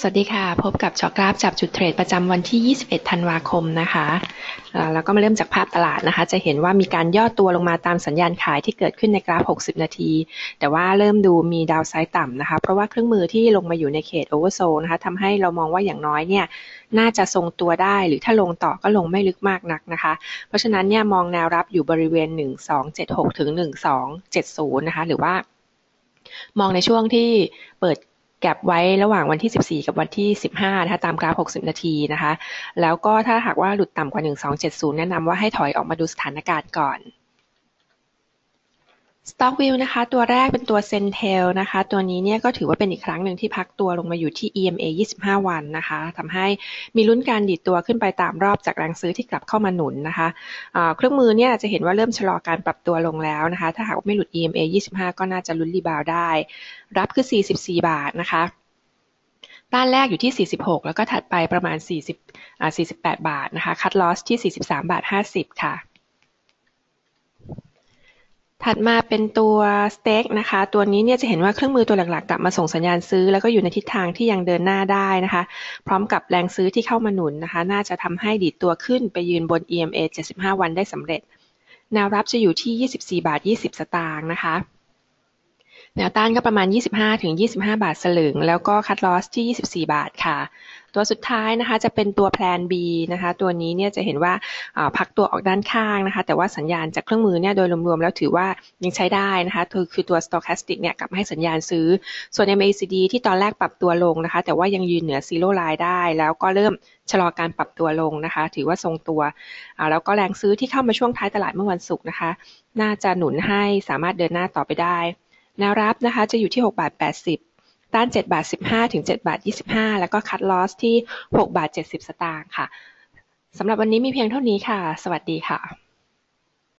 สวัสดีค่ะ พบกับช็อกกราฟจับจุดเทรดประจำวันที่ 21 ธันวาคมนะคะแล้วก็มาเริ่มจากภาพตลาดนะคะ จะเห็นว่ามีการย่อตัวลงมาตามสัญญาณขายที่เกิดขึ้นในกราฟ 60 นาที แต่ว่าเริ่มดูมีดาวไซด์ต่ำนะคะ เพราะว่าเครื่องมือที่ลงมาอยู่ในเขตโอเวอร์โซนะคะทำให้เรามองว่าอย่างน้อยเนี่ยน่าจะทรงตัวได้ หรือถ้าลงต่อก็ลงไม่ลึกมากนักนะคะ เพราะฉะนั้นเนี่ยมองแนวรับอยู่บริเวณ 1276 ถึง 1270 นะคะ หรือว่ามองในช่วงที่เปิด แก็บไว้ระหว่างวันที่ 14 กับวันที่ 15 นะคะ ตามกราฟ 60 นาทีนะคะ แล้วก็ถ้าหากว่าหลุดต่ำกว่า 1270 แนะนำว่าให้ถอยออกมาดูสถานการณ์ก่อน Stock View นะคะ ตัวแรกเป็นตัว Centel นะคะ ตัวนี้เนี่ยก็ถือว่าเป็นอีกครั้งหนึ่งที่พักตัวลงมาอยู่ที่ EMA 25 วันนะคะทำให้มีลุ้นการดีดตัวขึ้นไปตามรอบจากแรงซื้อที่กลับเข้ามาหนุนนะคะเครื่องมือเนี่ยจะเห็นว่าเริ่มชะลอการปรับตัวลงแล้วนะคะ ถ้าหากไม่หลุด EMA 25 ก็น่าจะลุ้นรีบาวได้ รับคือ 44 บาทนะคะด้านแรกอยู่ที่ 46 แล้วก็ถัดไปประมาณ 40อ่า48 บาทนะคะ คัดลอสที่ 43 บาท 50 ค่ะ ถัดมาเป็นตัวสเต็กนะคะ ตัวนี้เนี่ยจะเห็นว่าเครื่องมือตัวหลักๆ กลับมาส่งสัญญาณซื้อ แล้วก็อยู่ในทิศทางที่ยังเดินหน้าได้นะคะ พร้อมกับแรงซื้อที่เข้ามาหนุนนะคะ น่าจะทำให้ดีดตัวขึ้นไปยืนบน EMA 75 วันได้สำเร็จ แนวรับจะอยู่ที่ 24 บาท 20 สตางค์นะคะ แนวต้านก็ประมาณ 25ถึง25 บาทสลึง แล้วก็คัดลอสที่ 24 บาทค่ะ ตัวสุดท้ายนะคะจะเป็นตัวแพลน B นะคะ ตัวนี้เนี่ยจะเห็นว่าพักตัวออกด้านข้างนะคะ แต่ว่าสัญญาณจากเครื่องมือเนี่ยโดยรวมๆแล้วถือว่ายังใช้ได้นะคะคือตัว stochastic เนี่ยกลับให้สัญญาณซื้อ ส่วน MACD ที่ตอนแรกปรับตัวลงนะคะ แต่ว่ายังยืนเหนือ zero line ได้ แล้วก็เริ่มชะลอการปรับตัวลงนะคะ ถือว่าทรงตัว แล้วก็แรงซื้อที่เข้ามาช่วงท้ายตลาดเมื่อวันศุกร์นะคะ น่าจะหนุนให้สามารถเดินหน้าต่อไปได้ แนวรับนะคะจะอยู่ที่6บาท80 ต้าน7บาท15 ถึง7บาท25 แล้วก็คัดลอสที่6บาท70 สตางค์ค่ะสำหรับวันนี้มีเพียงเท่านี้ค่ะ สวัสดีค่ะ